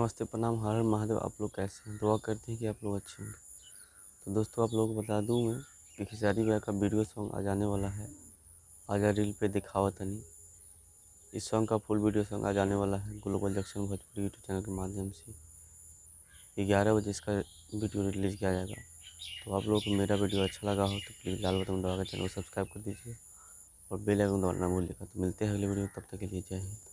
नमस्ते, प्रणाम। हर हर महादेव, आप लोग कैसे हैं? दुआ करते हैं कि आप लोग अच्छे होंगे तो दोस्तों, आप लोगों को बता दूँ मैं कि खिसारी भाई का वीडियो सॉन्ग आ जाने वाला है। आजा रील पे दिखावा तनी इस सॉन्ग का फुल वीडियो सॉन्ग आ जाने वाला है global junction Bhojpuri YouTube channel के माध्यम से। ग्यारह बजे इसका वीडियो रिलीज़ किया जाएगा। तो आप लोगों को मेरा वीडियो अच्छा लगा हो तो प्लीज़ लाल बटन दबा चैनल को सब्सक्राइब कर दीजिए और बेल आइकन दबाना भूलिएगा। तो मिलते हैं अगले वीडियो तब तक के लिए जय हिंद।